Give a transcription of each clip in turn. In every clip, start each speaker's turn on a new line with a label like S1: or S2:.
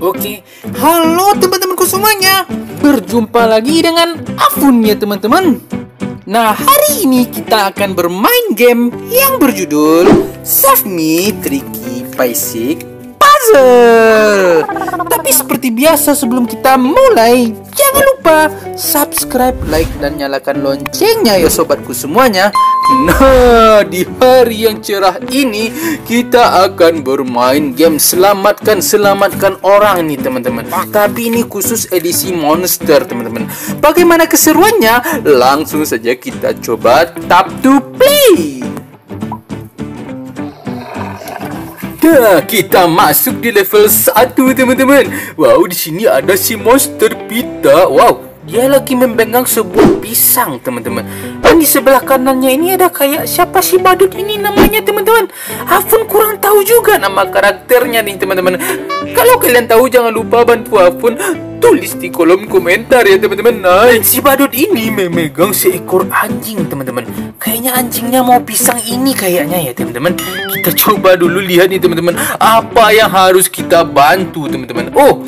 S1: Oke, halo teman-temanku semuanya. Berjumpa lagi dengan Afun ya teman-teman. Nah, hari ini kita akan bermain game yang berjudul Save Me Tricky Basic Puzzle. Tapi seperti biasa sebelum kita mulai, jangan lupa subscribe, like, dan nyalakan loncengnya ya sobatku semuanya. Nah, di hari yang cerah ini kita akan bermain game selamatkan selamatkan orang nih teman-teman. Tapi ini khusus edisi monster teman-teman. Bagaimana keseruannya? Langsung saja kita coba tap to play. Dah, kita masuk di level 1 teman-teman. Wow, di sini ada si monster pita. Wow, dia lagi memegang sebuah pisang teman-teman. Dan di sebelah kanannya ini ada kayak siapa sih badut ini namanya teman-teman? Afun kurang tahu juga nama karakternya nih teman-teman. Kalau kalian tahu jangan lupa bantu Afun Tulis di kolom komentar ya teman-teman. Nah si badut ini memegang seekor anjing teman-teman Kayaknya anjingnya mau pisang ini kayaknya ya teman-teman Kita coba dulu lihat nih teman-teman Apa yang harus kita bantu teman-teman Oh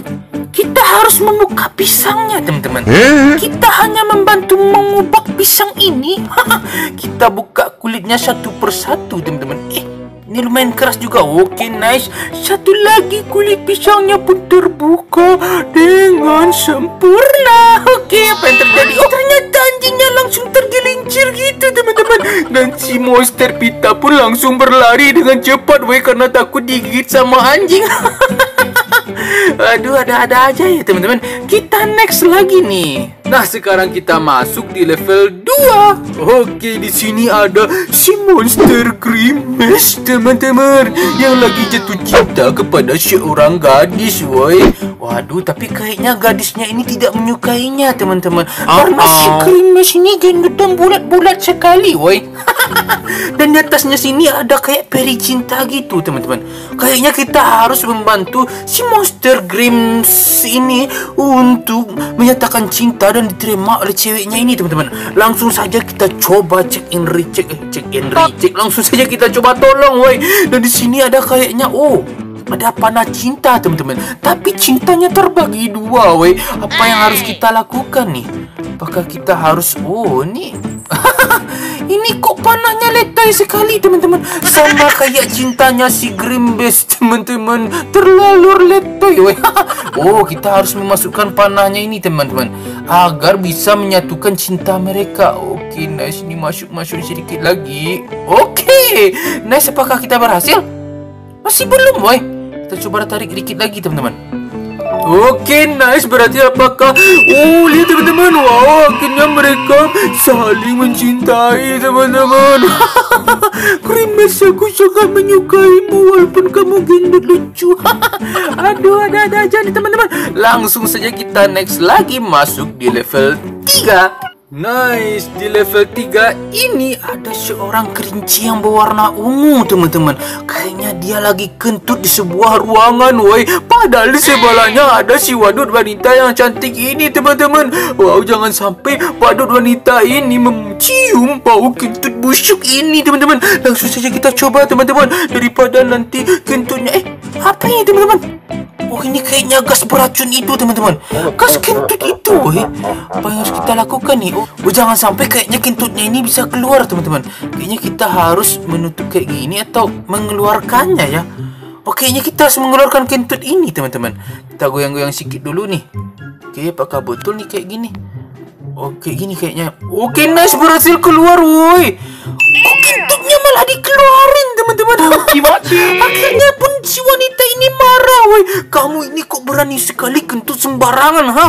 S1: kita harus membuka pisangnya, teman-teman. Kita hanya membantu mengubah pisang ini. kita buka kulitnya satu persatu, teman-teman. Eh, ini lumayan keras juga. Oke, nice. Satu lagi kulit pisangnya pun terbuka dengan sempurna. Oke, apa yang terjadi? Oh, ternyata anjingnya langsung tergelincir gitu, teman-teman. Dan si monster pita pun langsung berlari dengan cepat, weh, karena takut digigit sama anjing. Aduh, ada-ada aja ya teman-teman. Kita next lagi nih. Nah, sekarang kita masuk di level 2. Oke, di sini ada si monster Grimace, teman-teman, yang lagi jatuh cinta kepada seorang gadis, woi. Waduh, tapi kayaknya gadisnya ini tidak menyukainya, teman-teman. Karena si Grimace ini gendut dan bulat-bulat sekali, woi. dan di atasnya sini ada kayak peri cinta gitu, teman-teman. Kayaknya kita harus membantu si monster Grimace ini untuk menyatakan cinta dan diterima oleh ceweknya ini teman-teman langsung saja kita coba check in recheck eh, check in recheck. Langsung saja kita coba tolong woi. Dan di sini ada kayaknya oh ada panah cinta teman-teman. Tapi cintanya terbagi dua woi. Apa yang harus kita lakukan nih? Apakah kita harus oh ini ini kok panahnya letai sekali teman-teman. Sama kayak cintanya si Grimbes teman-teman. Terlalu letai oh kita harus memasukkan panahnya ini teman-teman. Agar bisa menyatukan cinta mereka. Oke nice. Ini masuk-masuk sedikit lagi. Oke. Nice apakah kita berhasil? Masih belum weh. Kita coba tarik dikit lagi teman-teman Oke, nice. Berarti apakah... Oh, lihat teman-teman. Wow, akhirnya mereka saling mencintai, teman-teman. Krimes, aku sangat menyukaimu walaupun kamu gendut lucu. Aduh, ada-ada aja nih, teman-teman. Langsung saja kita next lagi masuk di level 3. Nice, di level 3 ini ada seorang kerinci yang berwarna ungu teman-teman. Kayaknya dia lagi kentut di sebuah ruangan woi. Padahal di sebelahnya ada si wadud wanita yang cantik ini teman-teman. Wow, jangan sampai wadud wanita ini mencium bau kentut busuk ini teman-teman. Langsung saja kita coba teman-teman. Daripada nanti kentutnya Eh, apa ini teman-teman? Oh ini kayaknya gas beracun itu teman-teman. Gas kentut itu eh. Apa yang harus kita lakukan nih? Oh, oh jangan sampai kayaknya kentutnya ini bisa keluar teman-teman. Kayaknya kita harus menutup kayak gini Atau mengeluarkannya ya. Oh kayaknya kita harus mengeluarkan kentut ini teman-teman. Kita goyang-goyang sedikit dulu nih. Oke apakah betul nih kayak gini? Oke gini kayaknya. Oke nice berhasil keluar woi. Kok kentutnya malah dikeluarin Akhirnya pun si wanita ini marah woi. Kamu ini kok berani sekali kentut sembarangan ha?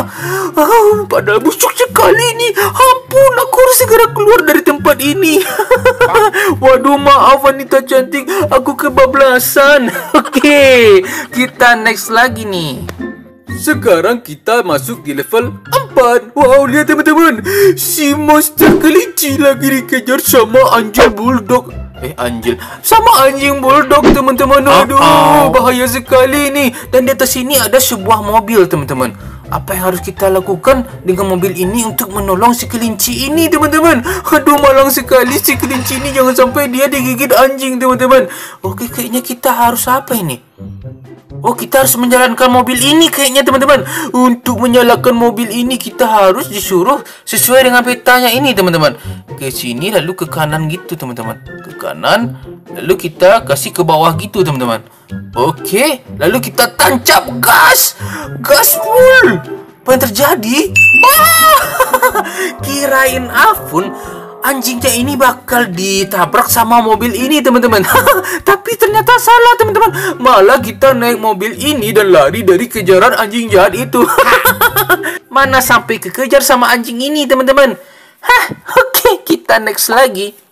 S1: Oh, Padahal busuk sekali ini. Ampun aku harus segera keluar dari tempat ini. Waduh maaf wanita cantik. Aku kebablasan. Oke Kita next lagi nih. Sekarang kita masuk di level 4 Wow lihat teman-teman. Si monster kelinci lagi dikejar sama anjing bulldog Eh anjing. Sama anjing bulldog teman-teman. Aduh bahaya sekali nih. Dan di atas sini ada sebuah mobil teman-teman. Apa yang harus kita lakukan dengan mobil ini untuk menolong si kelinci ini teman-teman? Aduh malang sekali. Si kelinci ini jangan sampai dia digigit anjing teman-teman. Oke kayaknya kita harus apa ini Oh kita harus menjalankan mobil ini kayaknya teman-teman. Untuk menyalakan mobil ini kita harus disuruh sesuai dengan petanya ini teman-teman. Ke sini lalu ke kanan gitu teman-teman. Ke kanan Lalu kita kasih ke bawah gitu teman-teman. Oke Lalu kita tancap gas. Gas full. Apa yang terjadi? Ah, kirain Afun anjingnya ini bakal ditabrak sama mobil ini teman-teman. Tapi ternyata salah teman-teman. Malah kita naik mobil ini dan lari dari kejaran anjing jahat itu. Mana sampai kekejar sama anjing ini teman-teman? Hah? Oke okay, kita next lagi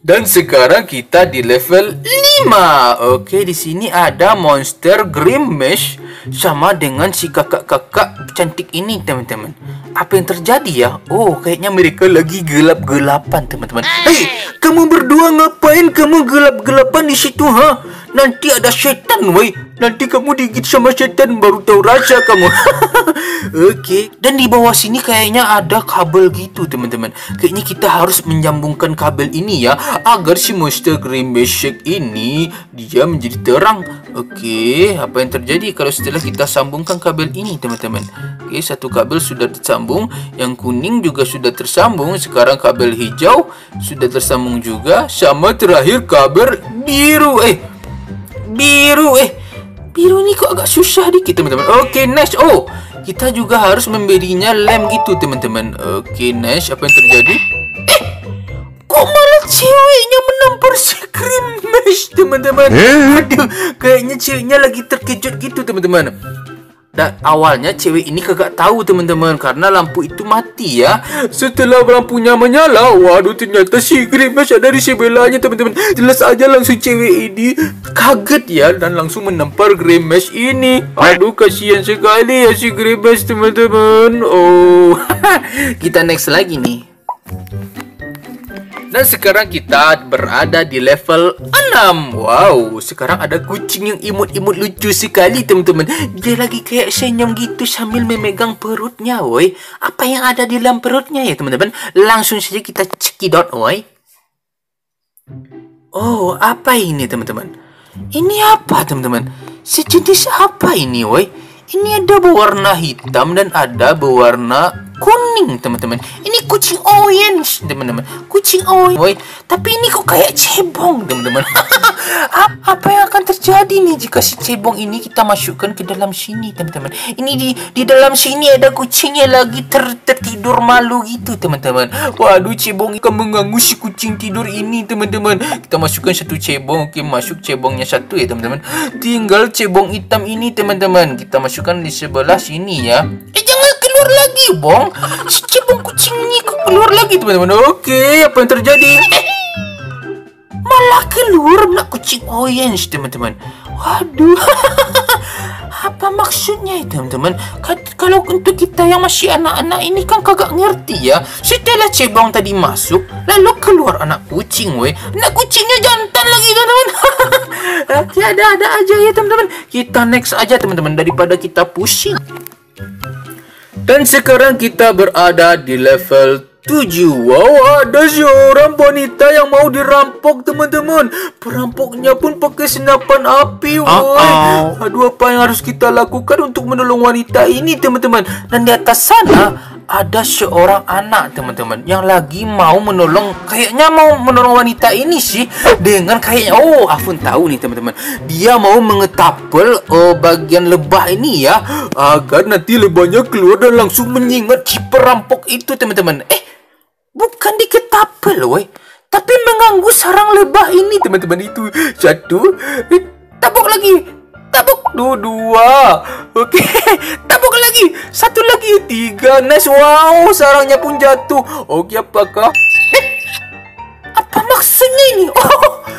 S1: Dan sekarang kita di level 5. Oke, di sini ada monster Grimace sama dengan si kakak-kakak cantik ini, teman-teman. Apa yang terjadi ya? Oh, kayaknya mereka lagi gelap-gelapan, teman-teman. Hei, kamu berdua ngapain kamu gelap-gelapan di situ, ha? Nanti ada setan, woi. Nanti kamu digigit sama setan baru tahu rasa kamu. Oke. Okay. Dan di bawah sini kayaknya ada kabel gitu, teman-teman. Kayaknya kita harus menyambungkan kabel ini ya agar si monster green basic ini dia menjadi terang. Oke, okay. apa yang terjadi kalau setelah kita sambungkan kabel ini, teman-teman? Oke, okay, satu kabel sudah tersambung, yang kuning juga sudah tersambung. Sekarang kabel hijau sudah tersambung juga. Sama terakhir kabel biru. Eh, biru. Eh biru ni kok agak susah dikit teman-teman. Okey next oh kita juga harus memberinya lem gitu teman-teman. Okey next apa yang terjadi? Eh kok malah ceweknya menampar si krim mesh teman-teman? Eh? aduh kayaknya ceweknya lagi terkejut gitu teman-teman dan awalnya cewek ini kagak tahu teman-teman karena lampu itu mati ya. Setelah lampunya menyala, waduh ternyata si Grimace ada di sebelahnya teman-teman. Jelas aja langsung cewek ini kaget ya dan langsung menampar Grimace ini. Aduh kasihan sekali ya si Grimace teman-teman. Oh, kita next lagi nih. Dan sekarang kita berada di level 6 Wow, sekarang ada kucing yang imut-imut lucu sekali teman-teman. Dia lagi kayak senyum gitu sambil memegang perutnya woi. Apa yang ada di dalam perutnya ya teman-teman? Langsung saja kita cekidot woi. Oh, apa ini teman-teman? Ini apa teman-teman? Sejenis apa ini woi Ini ada berwarna hitam dan ada berwarna kuning teman-teman. Ini kucing orange teman-teman. Kucing orange. Tapi ini kok kayak cebong teman-teman. Apa yang terjadi nih jika si cebong ini kita masukkan ke dalam sini teman-teman. Ini di di dalam sini ada kucingnya lagi ter, tertidur malu gitu teman-teman. Waduh cebong akan mengganggu si kucing tidur ini teman-teman. Kita masukkan satu cebong. Oke masuk cebongnya satu ya teman-teman. Tinggal cebong hitam ini teman-teman. Kita masukkan di sebelah sini ya. Eh jangan keluar lagi bong. Si cebong kucing ini keluar lagi teman-teman? Oke apa yang terjadi malah keluar nak kucing orange teman-teman. Waduh apa maksudnya itu teman-teman? Kalau untuk kita yang masih anak-anak ini kan kagak ngerti ya. Setelah cebong tadi masuk lalu keluar anak kucing weh. Anak kucingnya jantan lagi teman-teman. Oke ada-ada aja ya teman-teman. Kita next aja teman-teman daripada kita pusing. Dan sekarang kita berada di level 7 Wow ada seorang wanita yang mau dirampok teman-teman Perampoknya pun pakai senapan api woy. Uh -oh. Aduh apa yang harus kita lakukan untuk menolong wanita ini teman-teman Dan di atas sana ada seorang anak teman-teman yang lagi mau menolong kayaknya mau menolong wanita ini sih dengan kayaknya oh Afun tahu nih teman-teman dia mau mengetapel oh, bagian lebah ini ya agar nanti lebahnya keluar dan langsung menyingat si perampok itu teman-teman eh bukan diketapel woi tapi mengganggu sarang lebah ini teman-teman itu satu tabuk lagi Tabuk dua, dua. Oke, tabuk lagi. Satu lagi, tiga. Nice. Wow, sarangnya pun jatuh. Oke, apakah? Eh, ini?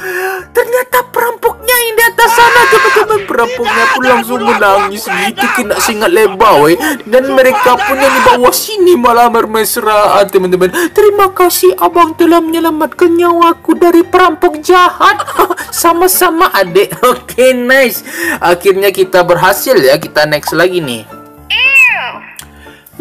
S1: Oh, ternyata perampoknya yang di atas sana. Teman-teman, perampoknya pun langsung menangis. Itu kena singat lebar, weh. Dan mereka pun yang di bawah sini malah bermesraan, teman-teman. Terima kasih abang telah menyelamatkan nyawaku dari perampok jahat. Sama-sama adik. Oke, okay, nice. Akhirnya kita berhasil ya. Kita next lagi nih.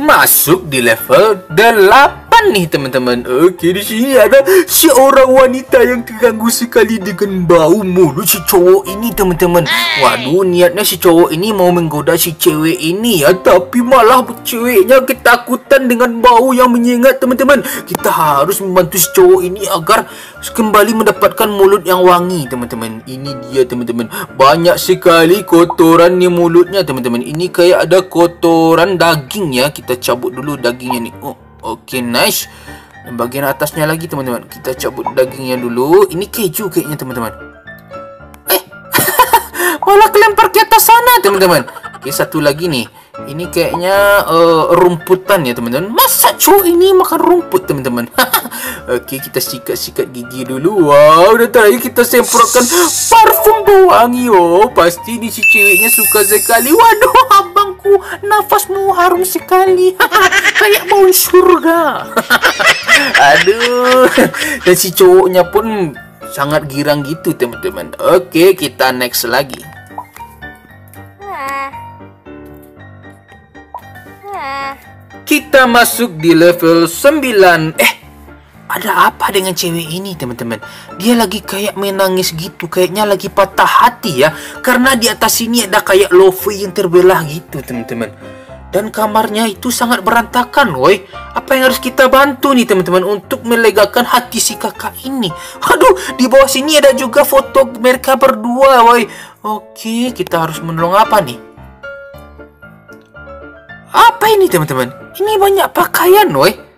S1: Masuk di level 8 nih teman-teman? Oke di sini ada seorang wanita yang terganggu sekali dengan bau mulut si cowok ini teman-teman. Waduh niatnya si cowok ini mau menggoda si cewek ini ya, tapi malah ceweknya ketakutan dengan bau yang menyengat teman-teman. Kita harus membantu si cowok ini agar kembali mendapatkan mulut yang wangi teman-teman. Ini dia teman-teman. Banyak sekali kotoran di mulutnya teman-teman. Ini kayak ada kotoran daging ya. Kita cabut dulu dagingnya nih. Oh. Okey, nice. Dan bagian atasnya lagi teman-teman. Kita cabut dagingnya dulu. Ini keju kayaknya teman-teman. Eh. Malah kelempar ke atas sana teman-teman. Okey, satu lagi nih. Ini kayaknya uh, rumputan ya teman-teman. Masa cowok ini makan rumput teman-teman? Okey, kita sikat-sikat gigi dulu. Wow, dan terakhir kita semprotkan parfum pewangi. Oh, pasti di si ceweknya suka sekali. Waduh, abangku, nafasmu harum sekali. Kayak bau surga. Aduh. Dan si cowoknya pun sangat girang gitu teman-teman. Okey, kita next lagi. Kita masuk di level 9 Eh ada apa dengan cewek ini teman-teman? Dia lagi kayak menangis gitu Kayaknya lagi patah hati ya. Karena di atas sini ada kayak lofi yang terbelah gitu teman-teman. Dan kamarnya itu sangat berantakan woi. Apa yang harus kita bantu nih teman-teman Untuk melegakan hati si kakak ini? Aduh di bawah sini ada juga foto mereka berdua woi. Oke kita harus menolong apa nih? Apa ini teman-teman? Ini banyak pakaian, woi.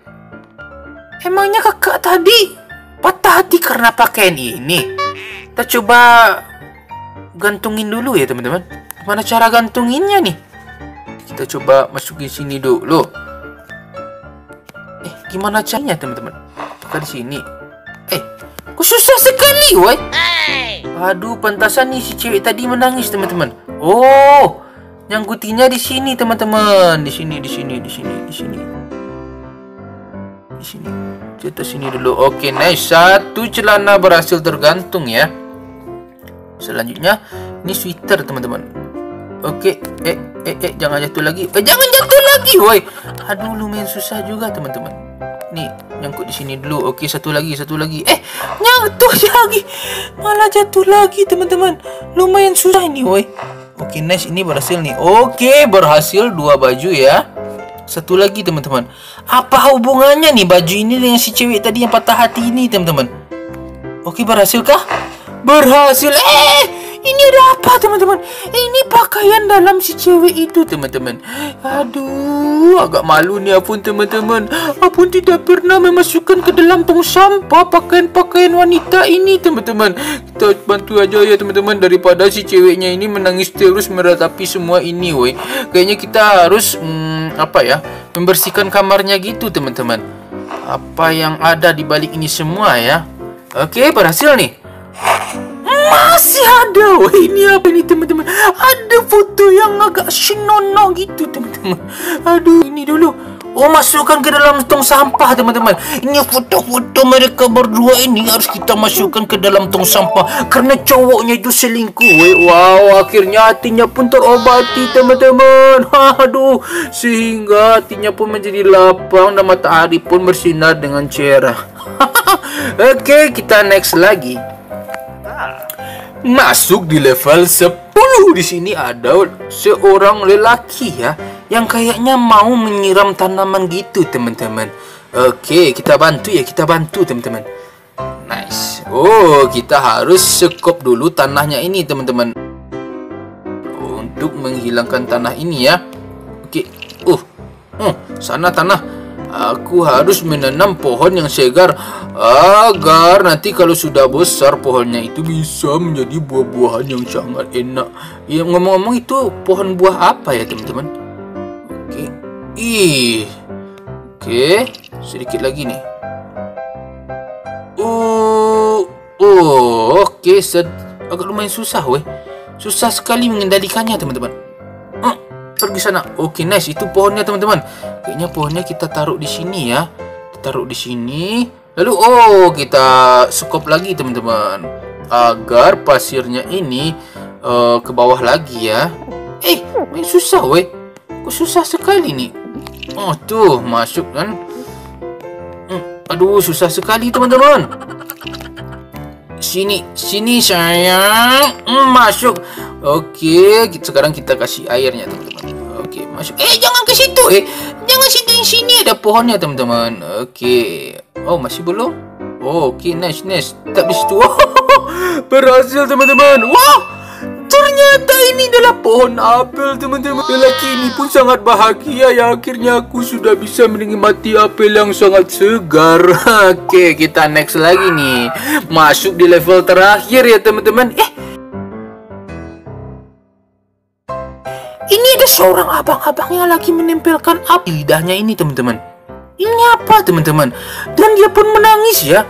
S1: Emangnya kakak tadi patah hati karena pakaian ini? Kita coba gantungin dulu ya, teman-teman. Gimana cara gantunginnya nih? Kita coba masukin sini dulu. Eh, gimana caranya, teman-teman? Apakah di sini? Eh, kok susah sekali, woi. Aduh, pantasan nih si cewek tadi menangis, teman-teman. Oh, yang gutinya di sini teman-teman, di sini, di sini, di sini, di sini, di sini. Kita sini dulu. Oke, nice. Satu celana berhasil tergantung ya. Selanjutnya, ini sweater teman-teman. Oke, eh, eh, eh, jangan jatuh lagi. Eh, jangan jatuh lagi, woi. Aduh, lumayan susah juga teman-teman. Nih, nyangkut di sini dulu. Oke, satu lagi, satu lagi. Eh, nyangkut lagi. Malah jatuh lagi, teman-teman. Lumayan susah ini, woi. Oke, nice. Ini berhasil nih. Oke, berhasil dua baju ya. Satu lagi, teman-teman. Apa hubungannya nih baju ini dengan si cewek tadi yang patah hati ini, teman-teman? Oke, berhasilkah? Berhasil. Eh, ini ada apa, teman-teman? Ini pakaian dalam si cewek itu, teman-teman. Aduh, agak malu nih Apun, teman-teman. Apun tidak pernah memasukkan ke dalam tong sampah pakaian-pakaian wanita ini, teman-teman. Kita bantu aja ya, teman-teman. Daripada si ceweknya ini menangis terus meratapi semua ini, woi. Kayaknya kita harus, hmm, apa ya, membersihkan kamarnya gitu, teman-teman. Apa yang ada di balik ini semua ya? Oke, berhasil nih. Masih ada. Wah, ini apa ini teman-teman? Ada foto yang agak sinono gitu teman-teman. Aduh, ini dulu. Oh, masukkan ke dalam tong sampah teman-teman. Ini foto-foto mereka berdua ini harus kita masukkan ke dalam tong sampah karena cowoknya itu selingkuh. Wow, akhirnya hatinya pun terobati teman-teman. Aduh, sehingga hatinya pun menjadi lapang dan matahari pun bersinar dengan cerah. Oke, kita next lagi. Masuk di level 10 di sini ada seorang lelaki ya yang kayaknya mau menyiram tanaman gitu teman-teman. Oke, kita bantu ya, kita bantu teman-teman. Nice. Oh, kita harus sekop dulu tanahnya ini teman-teman. Untuk menghilangkan tanah ini ya. Oke. Uh. Oh, sana tanah Aku harus menanam pohon yang segar agar nanti kalau sudah besar pohonnya itu bisa menjadi buah-buahan yang sangat enak. Ya ngomong-ngomong itu pohon buah apa ya teman-teman? Ih, oke, sedikit lagi nih. Oh, oh, oke, agak lumayan susah, weh. Susah sekali mengendalikannya teman-teman pergi sana. Oke, nice. Itu pohonnya, teman-teman. Kayaknya pohonnya kita taruh di sini ya. Kita taruh di sini. Lalu, oh, kita sekop lagi, teman-teman. Agar pasirnya ini uh, ke bawah lagi ya. Eh, main susah, weh. Kok susah sekali nih. Oh, tuh, masuk kan. Aduh, susah sekali teman-teman. Sini, sini sayang. Hmm, masuk. Oke, sekarang kita kasih airnya teman-teman. Oke, masuk. Eh, jangan ke situ. Eh, jangan sini sini ada pohonnya teman-teman. Oke. Oh, masih belum? Oh, oke, nice, nice. Tak di situ. Berhasil teman-teman. Wow! Ternyata ini adalah pohon apel teman-teman. Lelaki ini pun sangat bahagia ya. Akhirnya aku sudah bisa menikmati apel yang sangat segar. Oke kita next lagi nih. Masuk di level terakhir ya teman-teman. Eh Ini ada seorang abang-abang yang lagi menempelkan api lidahnya ini teman-teman. Ini apa teman-teman? Dan dia pun menangis ya.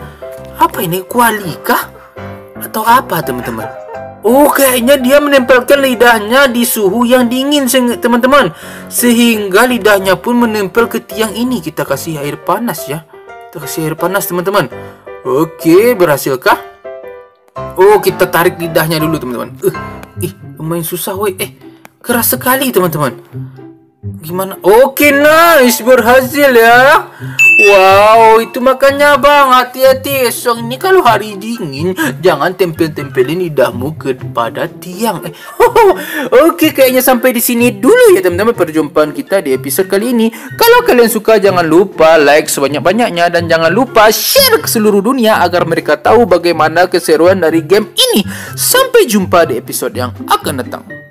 S1: Apa ini kuali kah? Atau apa teman-teman Oh, kayaknya dia menempelkan lidahnya di suhu yang dingin, teman-teman. Sehingga lidahnya pun menempel ke tiang ini. Kita kasih air panas ya. Kita kasih air panas, teman-teman. Oke, berhasilkah? Oh, kita tarik lidahnya dulu, teman-teman. Uh, ih, lumayan susah, woi. Eh, keras sekali, teman-teman. Gimana? Oke, nice. Berhasil ya. Wow, itu makanya bang, hati-hati esok ini kalau hari dingin jangan tempel-tempelin lidahmu kepada tiang. Eh, Oke, kayaknya sampai di sini dulu ya teman-teman perjumpaan kita di episode kali ini. Kalau kalian suka jangan lupa like sebanyak-banyaknya dan jangan lupa share ke seluruh dunia agar mereka tahu bagaimana keseruan dari game ini. Sampai jumpa di episode yang akan datang.